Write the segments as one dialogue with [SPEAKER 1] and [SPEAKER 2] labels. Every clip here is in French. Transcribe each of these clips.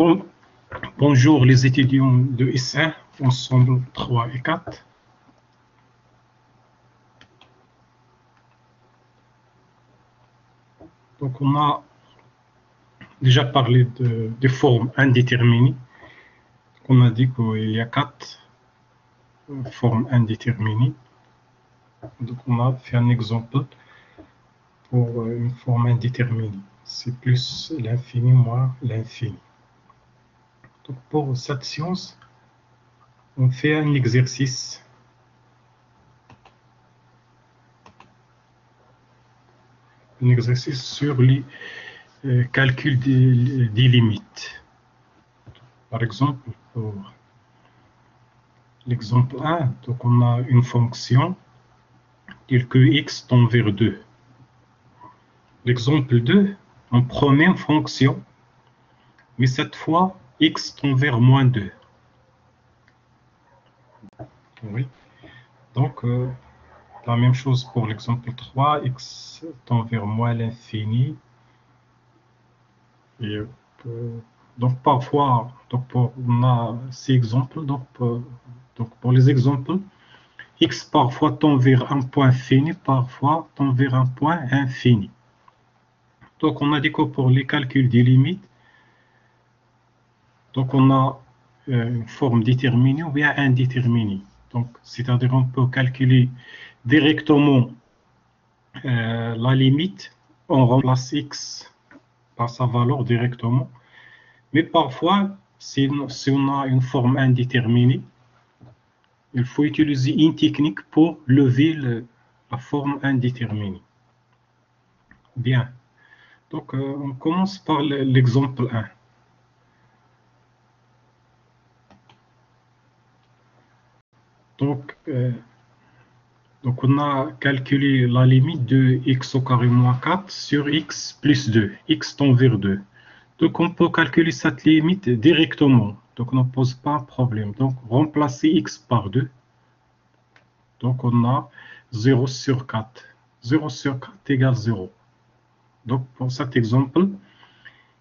[SPEAKER 1] Bon, bonjour les étudiants de S1, ensemble 3 et 4. Donc on a déjà parlé de, des formes indéterminées. On a dit qu'il y a quatre formes indéterminées. Donc on a fait un exemple pour une forme indéterminée. C'est plus l'infini moins l'infini. Pour cette science, on fait un exercice un exercice sur les euh, calculs des, des, limites. Par exemple, pour l'exemple 1, donc on a une fonction telle que x tend vers 2. L'exemple 2, on promet une fonction, mais cette fois, x tend vers moins 2. Oui. Donc, euh, la même chose pour l'exemple 3, x tend vers moins l'infini. Et euh, donc parfois, donc pour, on a ces exemples, donc pour, donc pour les exemples, x parfois tend vers un point fini, parfois tend vers un point infini. Donc on a dit que pour les calculs des limites, donc on a euh, une forme déterminée ou bien indéterminée. Donc c'est-à-dire on peut calculer directement euh, la limite, on remplace x par sa valeur directement. Mais parfois, si, on a une forme indéterminée, il faut utiliser une technique pour lever le, la forme indéterminée. Bien. Donc, euh, on commence par l'exemple 1. Donc, euh, donc, on a calculé la limite de x au carré moins 4 sur x plus 2, x tend vers 2. Donc, on peut calculer cette limite directement. Donc, on ne pose pas un problème. Donc, remplacer x par 2. Donc, on a 0 sur 4. 0 sur 4 égale 0. Donc, pour cet exemple,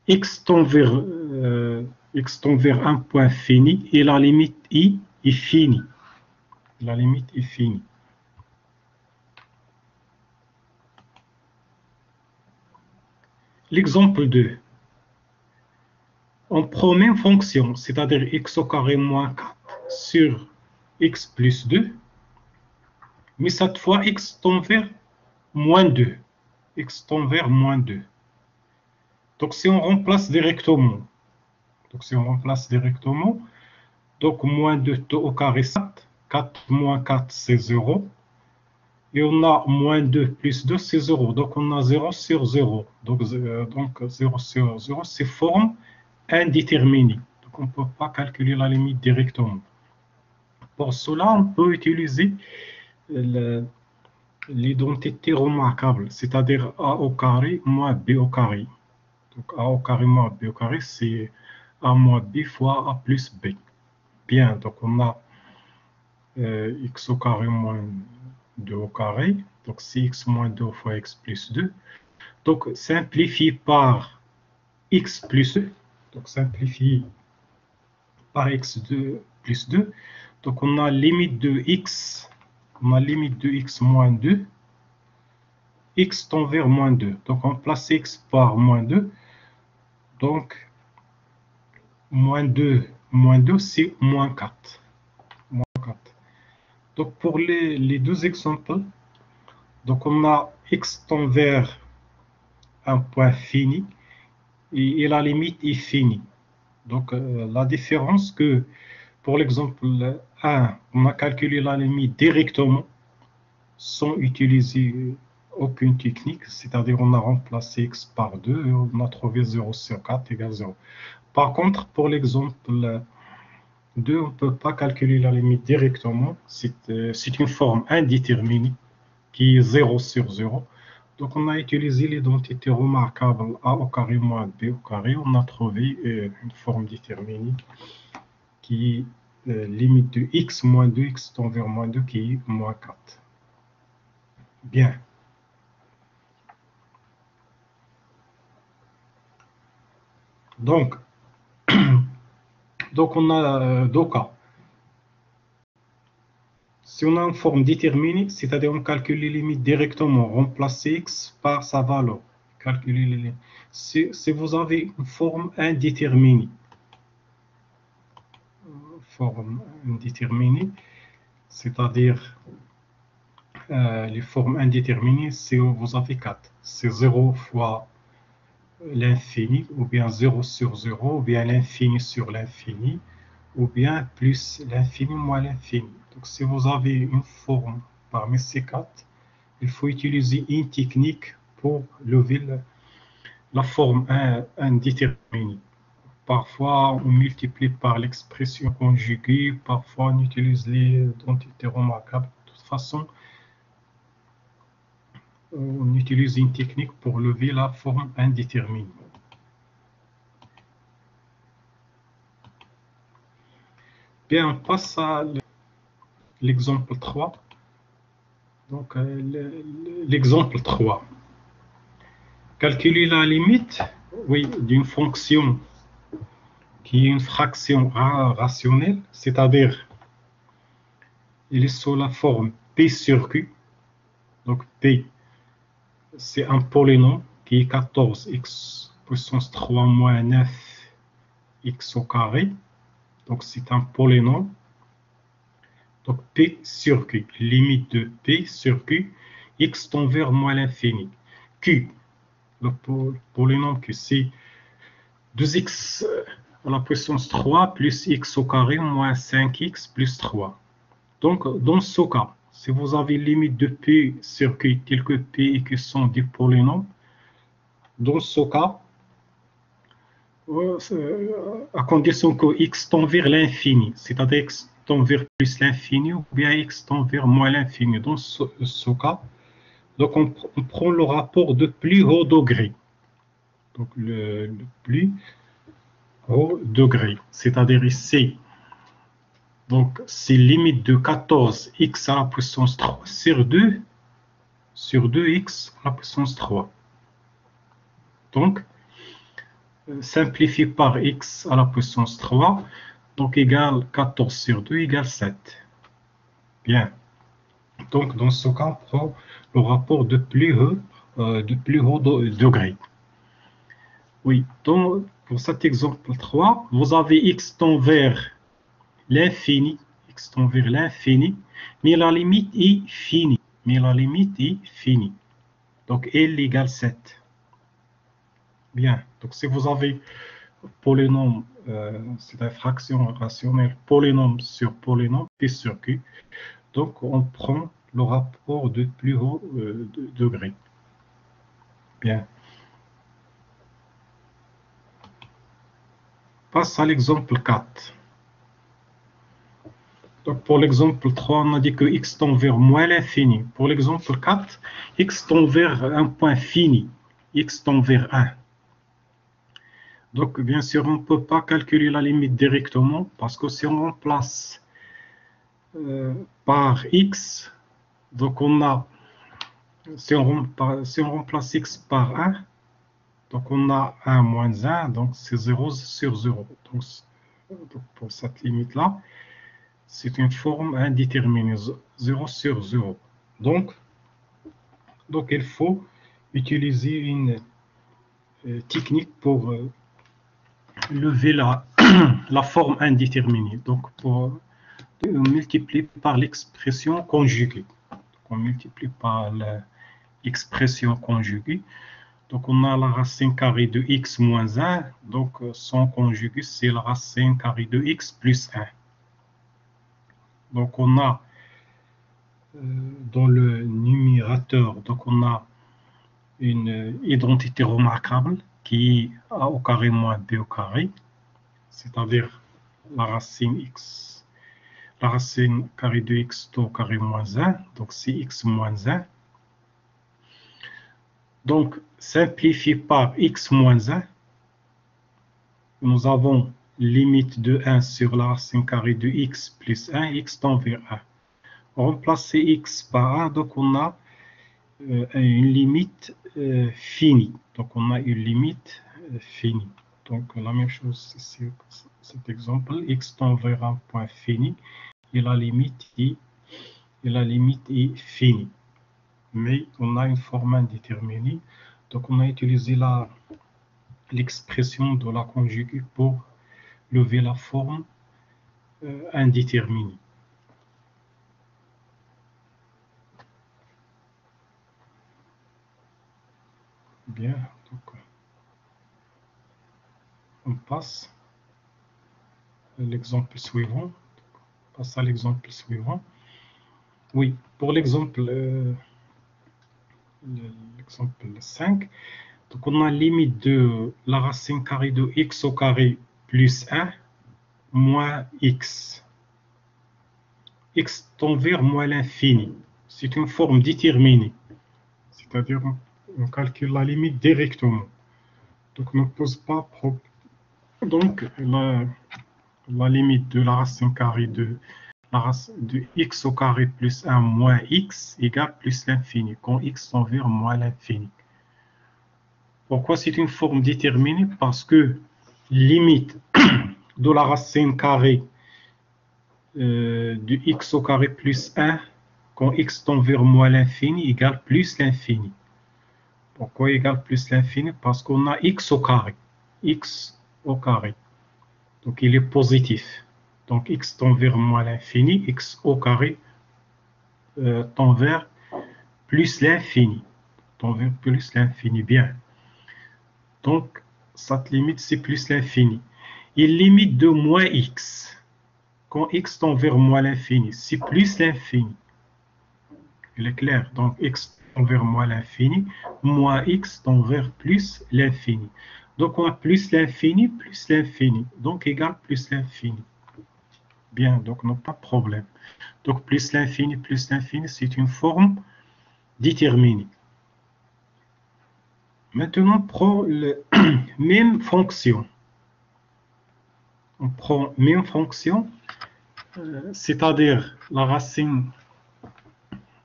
[SPEAKER 1] x tend vers, euh, x tend vers un point fini et la limite i est finie. La limite est finie. L'exemple 2. On promet une fonction, c'est-à-dire x au carré moins 4 sur x plus 2, mais cette fois x tend vers moins 2. x tend vers moins 2. Donc si on remplace directement, donc si on remplace directement, donc moins 2 au carré 7, 4 moins 4 c'est 0, et on a moins 2 plus 2, c'est 0. Donc, on a 0 sur 0. Donc, euh, donc 0 sur 0, c'est forme indéterminée. Donc, on ne peut pas calculer la limite directement. Pour cela, on peut utiliser l'identité remarquable, c'est-à-dire A au carré moins B au carré. Donc, A au carré moins B au carré, c'est A moins B fois A plus B. Bien, donc on a X au carré moins 2 au carré, donc c'est x moins 2 fois x plus 2. Donc, simplifie par x plus 2, donc simplifie par x2 plus 2. Donc, on a limite de x, on a limite de x moins 2, x tend vers moins 2. Donc, on place x par moins 2. Donc, moins 2, moins 2, c'est moins 4. Donc pour les, deux exemples, donc on a x tend vers un point fini et, la limite est finie. Donc euh, la différence que pour l'exemple 1, on a calculé la limite directement sans utiliser aucune technique, c'est-à-dire on a remplacé x par 2 et on a trouvé 0 sur 4 égale 0. Par contre, pour l'exemple 2, on ne peut pas calculer la limite directement. Euh, c'est une forme indéterminée qui est 0 sur 0. Donc, on a utilisé l'identité remarquable A au carré moins B au carré. On a trouvé euh, une forme déterminée qui est euh, limite de x moins 2, x tend vers moins 2, qui est moins 4. Bien. Donc, Donc, on a deux cas. Si on a une forme déterminée, c'est-à-dire on calcule les limites directement, remplacer x par sa valeur. Calculer les limites. Si, vous avez une forme indéterminée, forme indéterminée, c'est-à-dire euh, les formes indéterminées, c'est vous avez 4. C'est 0 fois l'infini, ou bien 0 sur 0, ou bien l'infini sur l'infini, ou bien plus l'infini moins l'infini. Donc si vous avez une forme parmi ces quatre, il faut utiliser une technique pour lever la forme indéterminée. Parfois, on multiplie par l'expression conjuguée, parfois on utilise les entités remarquables. De toute façon, on utilise une technique pour lever la forme indéterminée. Bien, on passe à l'exemple 3. Donc, euh, l'exemple 3. Calculer la limite oui, d'une fonction qui est une fraction rationnelle, c'est-à-dire il est sous la forme P sur Q. Donc P c'est un polynôme qui est 14x puissance 3 moins 9x au carré. Donc c'est un polynôme. Donc P sur Q, limite de P sur Q, x tend vers moins l'infini. Q, le polynôme Q, c'est 2x à la puissance 3 plus x au carré moins 5x plus 3. Donc dans ce cas, si vous avez limite de P sur Q tel que P et Q sont des polynômes, dans ce cas, euh, à condition que x tend vers l'infini, c'est-à-dire x tend vers plus l'infini ou bien x tend vers moins l'infini. Dans ce, cas, donc on, prend le rapport de plus haut degré. Donc le plus haut degré, c'est-à-dire ici, donc, c'est limite de 14 x à la puissance 3 sur 2 sur 2x à la puissance 3. Donc, euh, simplifié par x à la puissance 3, donc égale 14 sur 2 égale 7. Bien. Donc, dans ce cas, on prend le rapport de plus haut, euh, de plus haut degré. Oui, donc, pour cet exemple 3, vous avez x tend vers l'infini, x tend vers l'infini, mais la limite est finie. Mais la limite est finie. Donc L égale 7. Bien. Donc si vous avez polynôme, euh, c'est une fraction rationnelle, polynôme sur polynôme, P sur Q, donc on prend le rapport de plus haut euh, degré. Bien. Passe à l'exemple 4 pour l'exemple 3, on a dit que x tend vers moins l'infini. Pour l'exemple 4, x tend vers un point fini. x tend vers 1. Donc, bien sûr, on ne peut pas calculer la limite directement parce que si on remplace euh, par x, donc on a, si on, remplace x par 1, donc on a 1 moins 1, donc c'est 0 sur 0. donc pour cette limite-là, c'est une forme indéterminée, 0 sur 0. Donc, il faut utiliser une euh, technique pour euh, lever la, la forme indéterminée. Donc, pour multiplier par l'expression conjuguée. on multiplie par l'expression conjuguée. Donc, on a la racine carrée de x moins 1. Donc, son conjugué, c'est la racine carrée de x plus 1. Donc on a euh, dans le numérateur, donc on a une identité remarquable qui est a au carré moins b au carré, c'est-à-dire la racine x, la racine carré de x au carré moins 1, donc c'est x moins 1. Donc, simplifié par x moins 1, nous avons limite de 1 sur la racine carrée de x plus 1, x tend vers 1. Remplacer x par 1, donc on a euh, une limite euh, finie. Donc on a une limite euh, finie. Donc la même chose, c'est cet exemple, x tend vers un point fini, et la limite est, et la limite est finie. Mais on a une forme indéterminée, donc on a utilisé l'expression de la conjuguée pour lever la forme euh, indéterminée. Bien, donc on passe à l'exemple suivant. On passe à l'exemple suivant. Oui, pour l'exemple euh, l'exemple 5, donc on a limite de la racine carrée de x au carré plus 1 moins x. x tend vers moins l'infini. C'est une forme déterminée. C'est-à-dire on calcule la limite directement. Donc, ne pose pas. Donc, la, la, limite de la racine carrée de, la de x au carré plus 1 moins x égale plus l'infini, quand x tend vers moins l'infini. Pourquoi c'est une forme déterminée? Parce que limite de la racine carrée euh, de x au carré plus 1 quand x tend vers moins l'infini égale plus l'infini. Pourquoi égale plus l'infini? Parce qu'on a x au carré. x au carré. Donc il est positif. Donc x tend vers moins l'infini, x au carré euh, tend vers plus l'infini. Tend vers plus l'infini, bien. Donc cette limite c'est plus l'infini. Il limite de moins x. Quand x tend vers moins l'infini, c'est plus l'infini. Il est clair. Donc x vers moins l'infini, moins x tend vers plus l'infini. Donc on a plus l'infini, plus l'infini, donc égal plus l'infini. Bien, donc non pas de problème. Donc plus l'infini, plus l'infini, c'est une forme déterminée. Maintenant, prend la même fonction. On prend même fonction, euh, c'est-à-dire la racine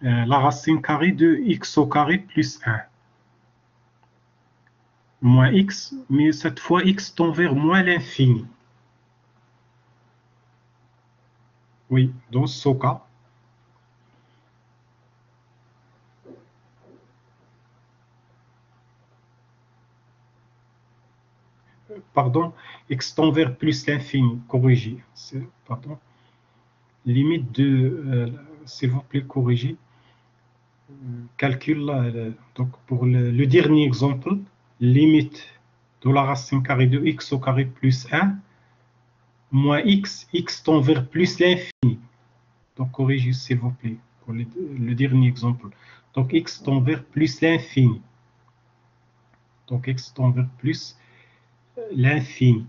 [SPEAKER 1] euh, la racine carrée de x au carré plus 1. Moins x, mais cette fois x tend vers moins l'infini. Oui, dans ce cas, pardon, x tend vers plus l'infini, corrigé. Pardon. Limite de, euh, s'il vous plaît, corriger calcule donc pour le, dernier exemple, limite de la racine carrée de x au carré plus 1 moins x, x tend vers plus l'infini. Donc corrigez s'il vous plaît pour le, dernier exemple. Donc x tend vers plus l'infini. Donc x tend vers plus l'infini.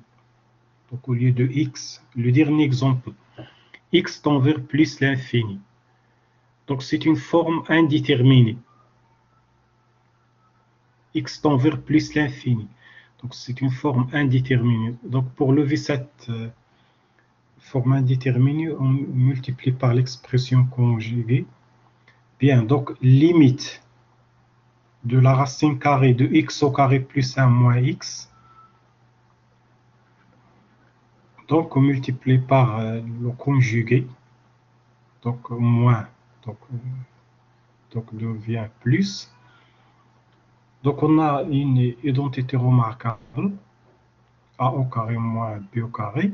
[SPEAKER 1] Donc au lieu de x, le dernier exemple, x tend vers plus l'infini. Donc c'est une forme indéterminée. x tend vers plus l'infini. Donc c'est une forme indéterminée. Donc pour lever cette euh, forme indéterminée, on multiplie par l'expression conjuguée. Bien, donc limite de la racine carrée de x au carré plus 1 moins x. Donc on multiplie par euh, le conjugué. Donc moins donc, donc devient plus. Donc on a une identité remarquable, a au carré moins b au carré.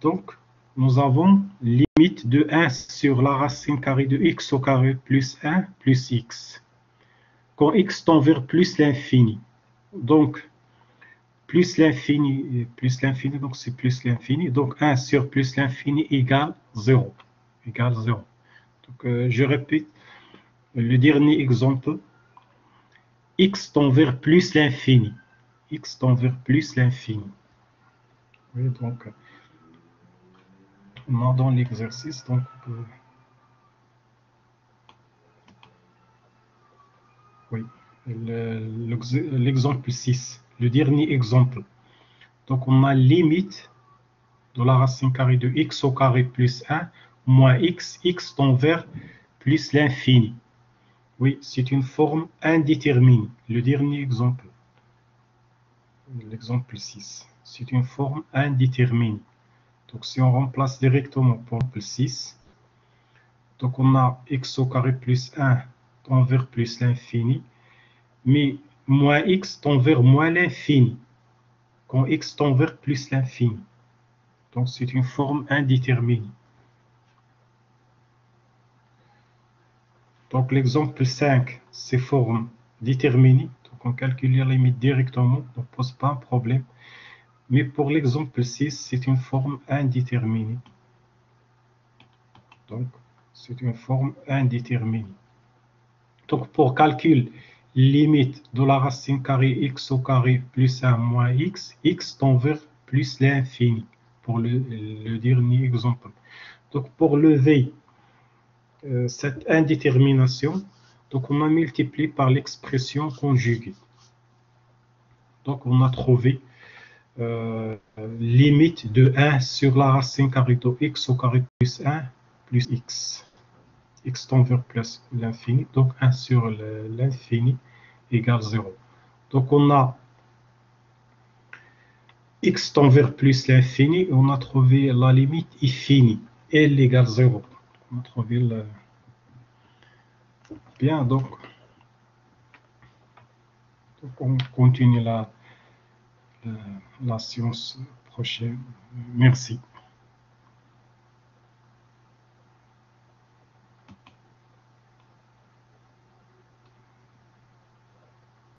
[SPEAKER 1] Donc nous avons limite de 1 sur la racine carrée de x au carré plus 1 plus x. Quand x tend vers plus l'infini. Donc plus l'infini, plus l'infini, donc c'est plus l'infini. Donc 1 sur plus l'infini égale 0. Égale 0. Donc, euh, je répète le dernier exemple. x tend vers plus l'infini. x tend vers plus l'infini. Oui, donc, dans l'exercice, donc, oui, l'exemple 6, le dernier exemple. Donc, on a limite de la racine carrée de x au carré plus 1 moins x, x tend vers plus l'infini. Oui, c'est une forme indéterminée. Le dernier exemple. l'exemple 6. C'est une forme indéterminée. Donc si on remplace directement l'exemple 6, donc on a x au carré plus 1 tend vers plus l'infini, mais moins x tend vers moins l'infini, quand x tend vers plus l'infini. Donc c'est une forme indéterminée. Donc l'exemple 5, c'est forme déterminée. Donc on calcule la limite directement, on ne pose pas un problème. Mais pour l'exemple 6, c'est une forme indéterminée. Donc c'est une forme indéterminée. Donc pour calcul limite de la racine carrée x au carré plus 1 moins x, x tend vers plus l'infini pour le, dernier exemple. Donc pour lever euh, cette indétermination, donc on a multiplié par l'expression conjuguée. Donc on a trouvé euh, limite de 1 sur la racine carrée de x au carré plus 1 plus x. x tend vers plus l'infini, donc 1 sur l'infini égale 0. Donc on a x tend vers plus l'infini, on a trouvé la limite infinie, L égale 0. On. Bien, donc, donc on continue la, la, la science prochaine. Merci.